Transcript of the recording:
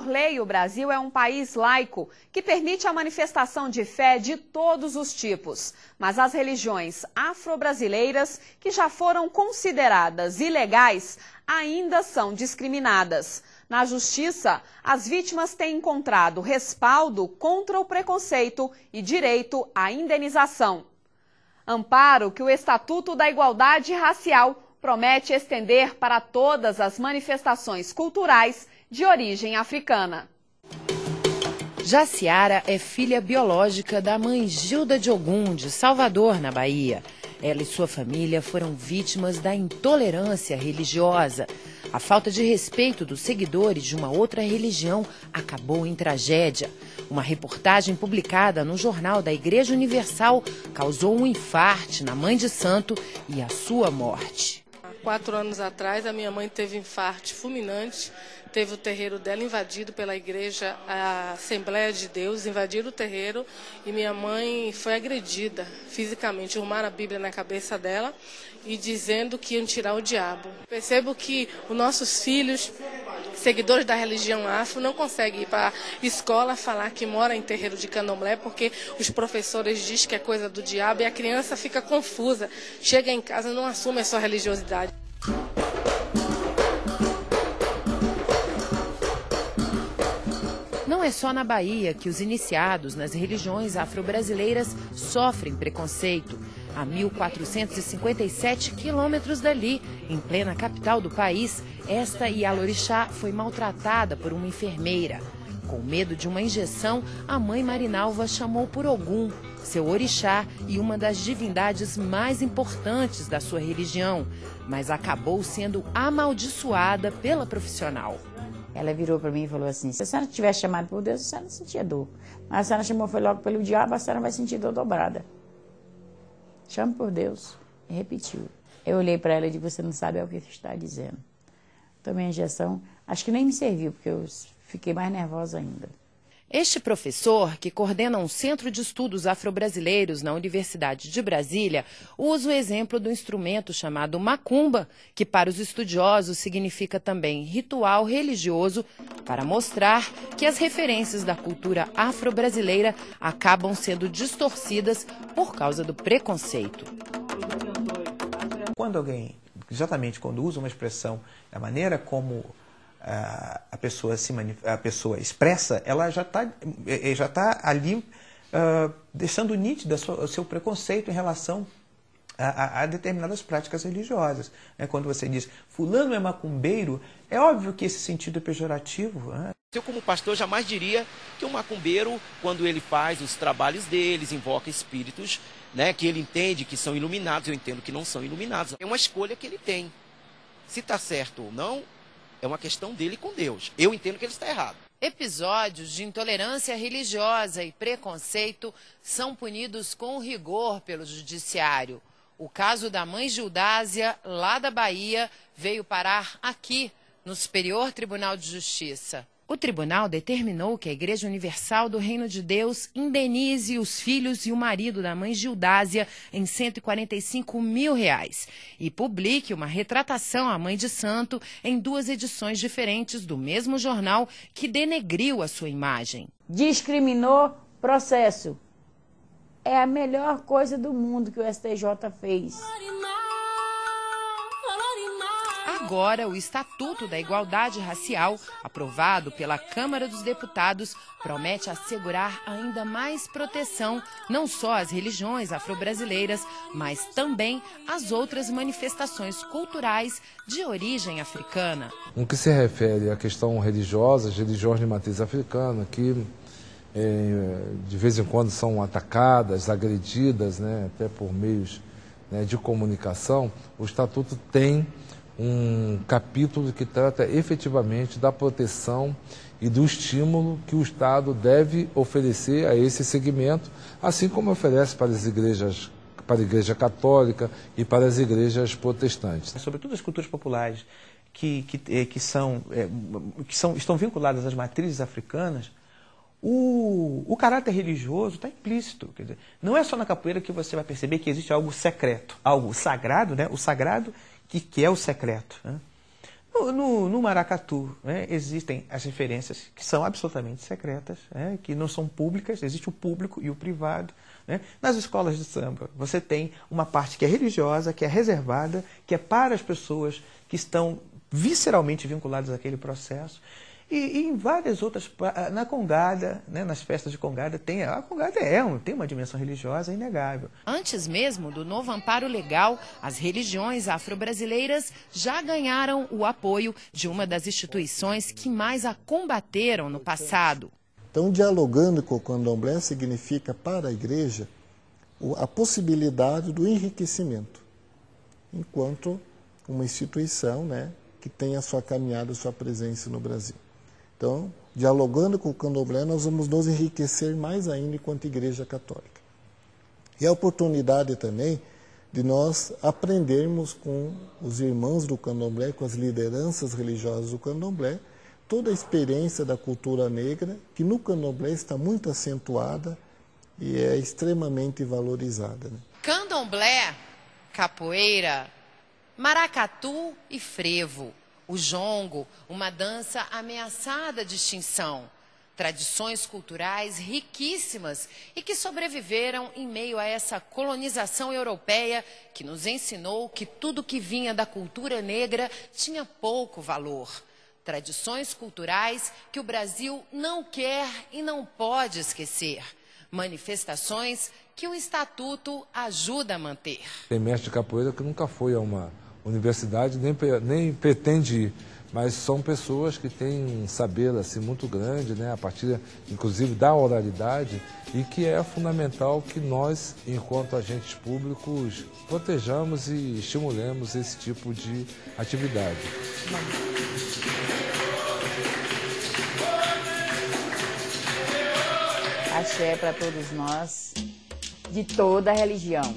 Por lei, o Brasil é um país laico que permite a manifestação de fé de todos os tipos. Mas as religiões afro-brasileiras, que já foram consideradas ilegais, ainda são discriminadas. Na justiça, as vítimas têm encontrado respaldo contra o preconceito e direito à indenização. Amparo que o Estatuto da Igualdade Racial promete estender para todas as manifestações culturais de origem africana. Jaciara é filha biológica da mãe Gilda de Ogum, de Salvador, na Bahia. Ela e sua família foram vítimas da intolerância religiosa. A falta de respeito dos seguidores de uma outra religião acabou em tragédia. Uma reportagem publicada no jornal da Igreja Universal causou um infarte na mãe de santo e a sua morte. Quatro anos atrás, a minha mãe teve infarto fulminante, teve o terreiro dela invadido pela igreja, a Assembleia de Deus, invadiram o terreiro e minha mãe foi agredida fisicamente. Arrumaram a Bíblia na cabeça dela e dizendo que iam tirar o diabo. Percebo que os nossos filhos seguidores da religião afro não conseguem ir para a escola falar que mora em terreiro de candomblé porque os professores dizem que é coisa do diabo e a criança fica confusa. Chega em casa não assume a sua religiosidade. É só na Bahia que os iniciados nas religiões afro-brasileiras sofrem preconceito. A 1.457 quilômetros dali, em plena capital do país, esta Yalorixá foi maltratada por uma enfermeira. Com medo de uma injeção, a mãe Marinalva chamou por Ogum, seu orixá e uma das divindades mais importantes da sua religião, mas acabou sendo amaldiçoada pela profissional. Ela virou para mim e falou assim: se a senhora tivesse chamado por Deus, a senhora não sentia dor. Mas a senhora chamou foi logo pelo diabo, a senhora vai sentir dor dobrada. Chame por Deus. E repetiu. Eu olhei para ela e disse: Você não sabe o que está dizendo. Tomei a injeção. Acho que nem me serviu, porque eu fiquei mais nervosa ainda. Este professor, que coordena um centro de estudos afro-brasileiros na Universidade de Brasília, usa o exemplo do instrumento chamado macumba, que para os estudiosos significa também ritual religioso, para mostrar que as referências da cultura afro-brasileira acabam sendo distorcidas por causa do preconceito. Quando alguém, exatamente quando usa uma expressão, da maneira como a pessoa se a pessoa expressa, ela já está é, é, já tá ali uh, deixando nítido o seu preconceito em relação a, a, determinadas práticas religiosas. É, quando você diz fulano é macumbeiro, é óbvio que esse sentido é pejorativo. Né? Eu, como pastor, jamais diria que o macumbeiro, quando ele faz os trabalhos deles, invoca espíritos né, que ele entende que são iluminados, eu entendo que não são iluminados. É uma escolha que ele tem. Se está certo ou não, é uma questão dele com Deus. Eu entendo que ele está errado. Episódios de intolerância religiosa e preconceito são punidos com rigor pelo judiciário. O caso da mãe Gildásia, lá da Bahia, veio parar aqui, no Superior Tribunal de Justiça. O tribunal determinou que a Igreja Universal do Reino de Deus indenize os filhos e o marido da mãe Gildásia em 145 mil reais e publique uma retratação à mãe de santo em duas edições diferentes do mesmo jornal que denegriu a sua imagem. Discriminou processo. É a melhor coisa do mundo que o STJ fez. Agora, o Estatuto da Igualdade Racial, aprovado pela Câmara dos Deputados, promete assegurar ainda mais proteção não só às religiões afro-brasileiras, mas também às outras manifestações culturais de origem africana. No que se refere à questão religiosa, as religiões de matriz africana, que é, de vez em quando são atacadas, agredidas, né, até por meios né, de comunicação, o Estatuto tem um capítulo que trata efetivamente da proteção e do estímulo que o Estado deve oferecer a esse segmento, assim como oferece para as igrejas, para a Igreja Católica e para as igrejas protestantes. Sobretudo as culturas populares que, que, eh, que, são, é, que são, estão vinculadas às matrizes africanas, o, o caráter religioso está implícito. Quer dizer, não é só na capoeira que você vai perceber que existe algo secreto, algo sagrado, né? o sagrado que, que é o secreto. Né? No, no, no maracatu né, existem as referências que são absolutamente secretas, né, que não são públicas, existe o público e o privado. Né? Nas escolas de samba, você tem uma parte que é religiosa, que é reservada, que é para as pessoas que estão visceralmente vinculadas àquele processo. E, e, em várias outras, na Congada, né, nas festas de Congada, tem, a Congada é, tem uma dimensão religiosa inegável. Antes mesmo do novo amparo legal, as religiões afro-brasileiras já ganharam o apoio de uma das instituições que mais a combateram no passado. Então, dialogando com o candomblé significa para a igreja a possibilidade do enriquecimento, enquanto uma instituição né, que tem a sua caminhada, a sua presença no Brasil. Então, dialogando com o candomblé, nós vamos nos enriquecer mais ainda enquanto Igreja Católica. E a oportunidade também de nós aprendermos com os irmãos do candomblé, com as lideranças religiosas do candomblé, toda a experiência da cultura negra, que no candomblé está muito acentuada e é extremamente valorizada. Né? Candomblé, capoeira, maracatu e frevo o jongo, uma dança ameaçada de extinção. Tradições culturais riquíssimas e que sobreviveram em meio a essa colonização europeia que nos ensinou que tudo que vinha da cultura negra tinha pouco valor. Tradições culturais que o Brasil não quer e não pode esquecer. Manifestações que o Estatuto ajuda a manter. Tem mestre de capoeira que nunca foi a uma universidade nem, nem pretende ir, mas são pessoas que têm um saber assim, muito grande, né, a partir inclusive da oralidade, e que é fundamental que nós, enquanto agentes públicos, protejamos e estimulemos esse tipo de atividade. Axé para todos nós, de toda a religião.